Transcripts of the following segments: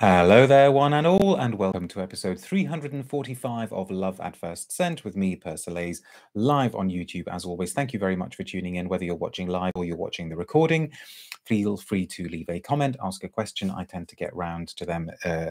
Hello there, one and all, and welcome to episode 345 of Love at First Scent with me, Persolaise, live on YouTube as always. Thank you very much for tuning in, whether you're watching live or you're watching the recording. Feel free to leave a comment, ask a question. I tend to get round to them uh,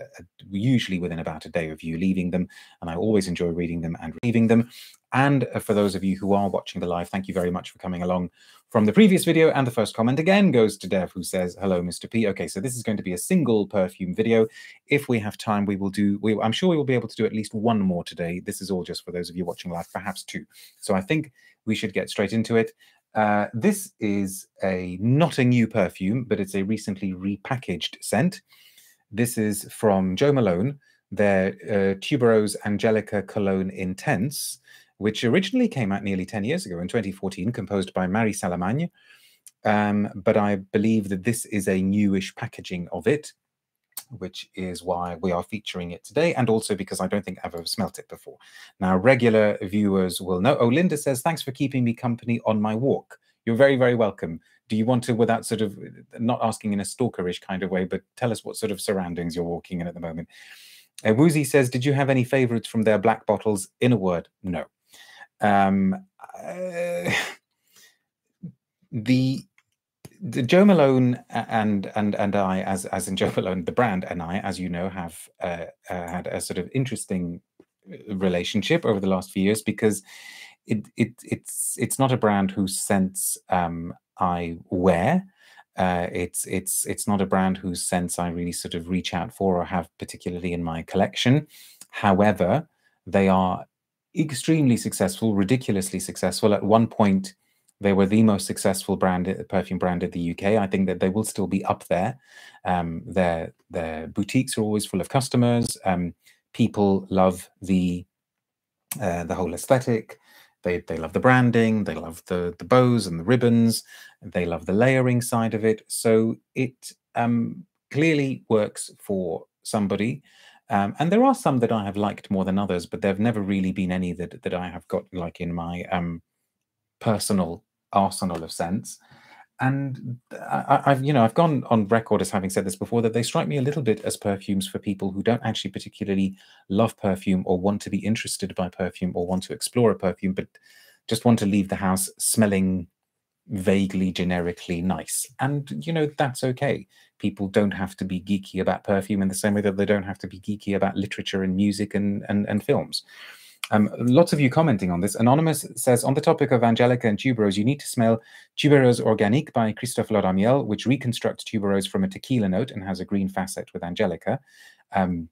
usually within about a day of you leaving them, and I always enjoy reading them and receiving them. And uh, for those of you who are watching the live, thank you very much for coming along from the previous video. And the first comment again goes to Dev, who says, hello, Mr. P. Okay, so this is going to be a single perfume video. If we have time, we will do, we, I'm sure we will be able to do at least one more today. This is all just for those of you watching live, perhaps two. So I think we should get straight into it. Uh, this is a not a new perfume, but it's a recently repackaged scent. This is from Jo Malone, their uh, Tuberose Angelica Cologne Intense which originally came out nearly 10 years ago in 2014, composed by Marie Salamagne. Um, but I believe that this is a newish packaging of it, which is why we are featuring it today, and also because I don't think I've ever smelt it before. Now, regular viewers will know. Oh, Linda says, thanks for keeping me company on my walk. You're very, very welcome. Do you want to, without sort of not asking in a stalkerish kind of way, but tell us what sort of surroundings you're walking in at the moment? Uh, Woozy says, did you have any favorites from their black bottles? In a word, no. Um, uh, the the Jo Malone and and and I, as as in Jo Malone, the brand, and I, as you know, have uh, uh, had a sort of interesting uh, relationship over the last few years because it it it's it's not a brand whose scents um, I wear. Uh, it's it's it's not a brand whose scents I really sort of reach out for or have particularly in my collection. However, they are extremely successful, ridiculously successful. At one point, they were the most successful brand, perfume brand in the UK. I think that they will still be up there. Um, their their boutiques are always full of customers. Um, people love the uh, the whole aesthetic. They they love the branding. They love the the bows and the ribbons. They love the layering side of it. So it um, clearly works for somebody. Um, and there are some that I have liked more than others, but there've never really been any that that I have got like in my um, personal arsenal of scents. And I, have you know I've gone on record as having said this before that they strike me a little bit as perfumes for people who don't actually particularly love perfume or want to be interested by perfume or want to explore a perfume, but just want to leave the house smelling vaguely generically nice. And, you know, that's okay. People don't have to be geeky about perfume in the same way that they don't have to be geeky about literature and music and, and, and films. Um, lots of you commenting on this. Anonymous says, on the topic of Angelica and tuberose, you need to smell Tuberose Organique by Christophe Laudamiel, which reconstructs tuberose from a tequila note and has a green facet with Angelica. Um,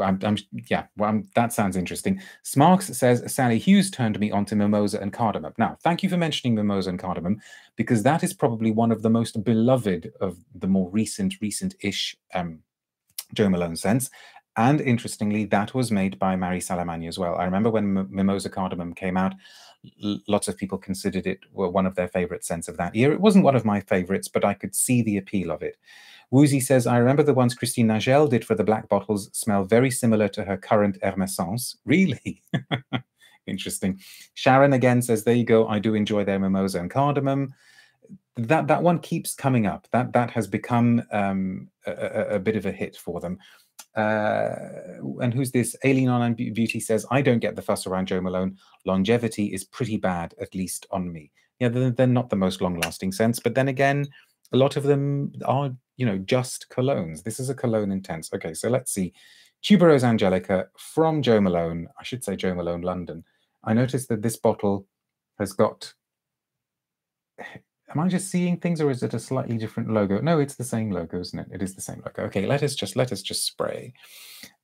I'm, I'm, yeah, well, I'm, that sounds interesting. Smarks says Sally Hughes turned me onto mimosa and cardamom. Now, thank you for mentioning mimosa and cardamom because that is probably one of the most beloved of the more recent, recent-ish um, Jo Malone scents. And interestingly, that was made by Marie Salamagne as well. I remember when M Mimosa Cardamom came out, lots of people considered it one of their favorite scents of that year. It wasn't one of my favorites, but I could see the appeal of it. Woozy says, I remember the ones Christine Nagel did for the black bottles smell very similar to her current Hermescence. Really? Interesting. Sharon again says, there you go. I do enjoy their mimosa and cardamom. That that one keeps coming up. That that has become um, a, a, a, bit of a hit for them. Uh, and who's this? Aileen on Beauty says, I don't get the fuss around Jo Malone. Longevity is pretty bad, at least on me. Yeah, they're, they're not the most long-lasting scents, but then again, a lot of them are you know, just colognes. This is a cologne intense. Okay, so let's see. Tuberose Angelica from Jo Malone. I should say Joe Malone London. I noticed that this bottle has got. Am I just seeing things, or is it a slightly different logo? No, it's the same logo, isn't it? It is the same logo. Okay, let us just let us just spray.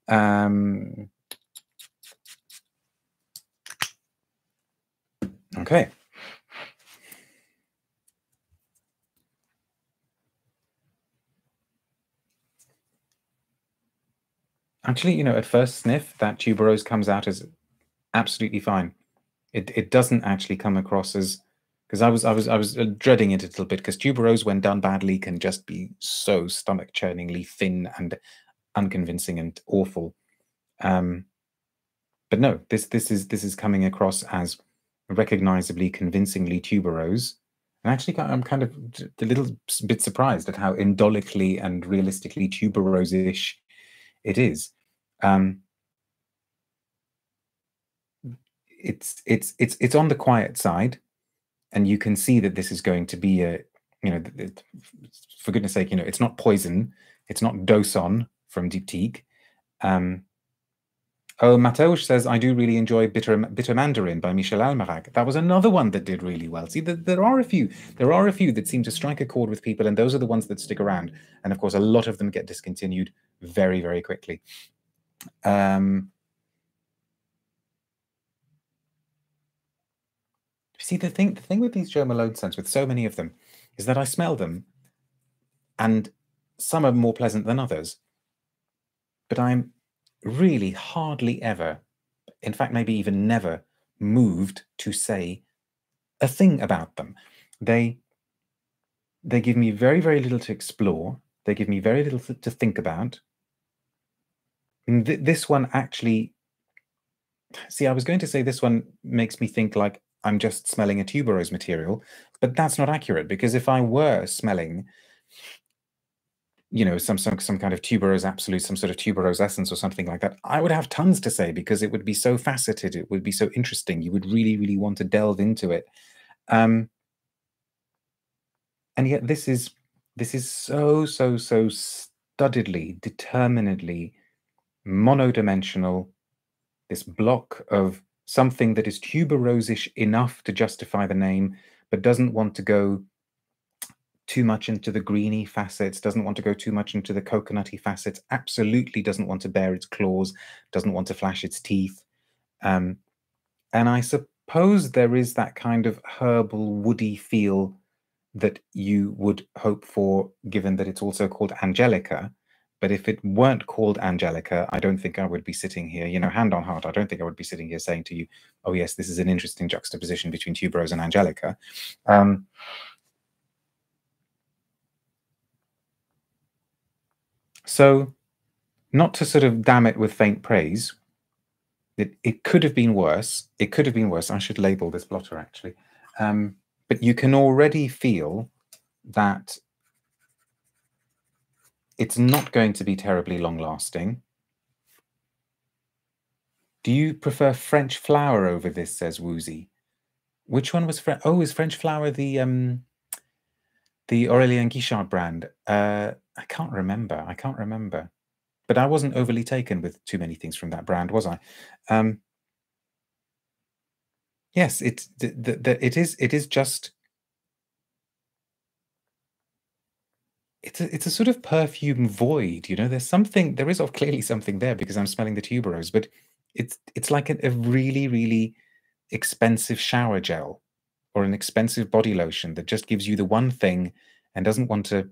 Um, okay. Actually, you know, at first sniff, that tuberose comes out as absolutely fine. It it doesn't actually come across as because I was I was I was uh, dreading it a little bit because tuberose, when done badly, can just be so stomach churningly thin and unconvincing and awful. Um, but no, this this is this is coming across as recognizably, convincingly tuberose, And actually, I'm kind of a little bit surprised at how indolically and realistically tuberose-ish it is. Um, it's it's it's it's on the quiet side, and you can see that this is going to be a you know it, for goodness sake you know it's not poison, it's not Do Son from Diptyque. Um, Oh, Mateusz says, I do really enjoy Bitter, Bitter Mandarin by Michel Almairac. That was another one that did really well. See, there, there are a few. There are a few that seem to strike a chord with people, and those are the ones that stick around. And of course, a lot of them get discontinued very, very quickly. Um, see, the thing, the thing with these Jo Malone scents, with so many of them, is that I smell them, and some are more pleasant than others. But I'm really hardly ever, in fact, maybe even never, moved to say a thing about them. They they give me very, very little to explore. They give me very little to think about. Th this one actually, see, I was going to say this one makes me think like I'm just smelling a tuberose material, but that's not accurate because if I were smelling you know, some some some kind of tuberose absolute, some sort of tuberose essence or something like that, I would have tons to say because it would be so faceted, it would be so interesting. You would really, really want to delve into it. Um, and yet this is this is so, so, so studiedly, determinedly monodimensional, this block of something that is tuberosish enough to justify the name, but doesn't want to go too much into the greeny facets, doesn't want to go too much into the coconutty facets, absolutely doesn't want to bare its claws, doesn't want to flash its teeth. Um, and I suppose there is that kind of herbal, woody feel that you would hope for, given that it's also called Angelica. But if it weren't called Angelica, I don't think I would be sitting here, you know, hand on heart, I don't think I would be sitting here saying to you, oh, yes, this is an interesting juxtaposition between tuberose and Angelica. Um, So, not to sort of damn it with faint praise, it, it could have been worse. It could have been worse. I should label this blotter actually. Um, but you can already feel that it's not going to be terribly long lasting. Do you prefer French flower over this? Says Woozy. Which one was French? Oh, is French flower the um the Aurélien Guichard brand? Uh, I can't remember. I can't remember. But I wasn't overly taken with too many things from that brand, was I? Um, yes, it's the, the, the, it is it is just it's a, it's a sort of perfume void, you know. There's something there is clearly something there because I'm smelling the tuberose, but it's it's like a, a really really expensive shower gel or an expensive body lotion that just gives you the one thing and doesn't want to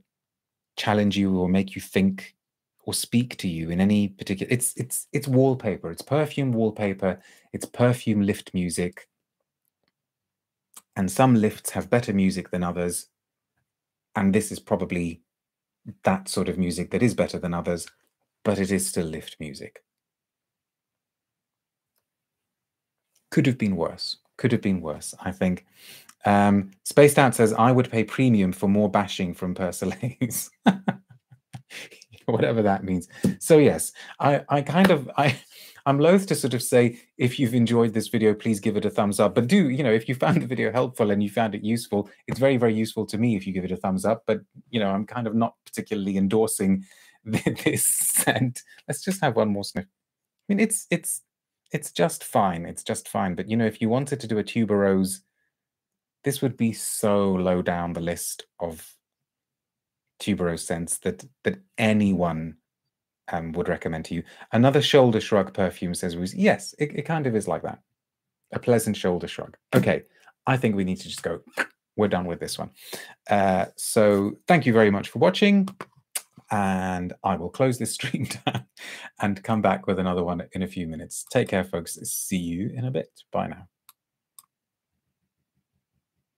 challenge you or make you think or speak to you in any particular it's it's it's wallpaper. It's perfume wallpaper. It's perfume lift music. And some lifts have better music than others. And this is probably that sort of music that is better than others but it is still lift music. Could have been worse. Could have been worse i think. Um, Spaced Out says, I would pay premium for more bashing from Persolaise. Whatever that means. So yes, I, I kind of I I'm loath to sort of say if you've enjoyed this video, please give it a thumbs up. But do, you know, if you found the video helpful and you found it useful, it's very, very useful to me if you give it a thumbs up. But you know, I'm kind of not particularly endorsing this scent. Let's just have one more sniff. I mean, it's it's it's just fine. It's just fine. But you know, if you wanted to do a tuberose this would be so low down the list of tuberose scents that that anyone um, would recommend to you. Another shoulder shrug perfume says, yes, it, it kind of is like that. A pleasant shoulder shrug. Okay, I think we need to just go, we're done with this one. Uh, so thank you very much for watching. And I will close this stream down and come back with another one in a few minutes. Take care, folks. See you in a bit. Bye now.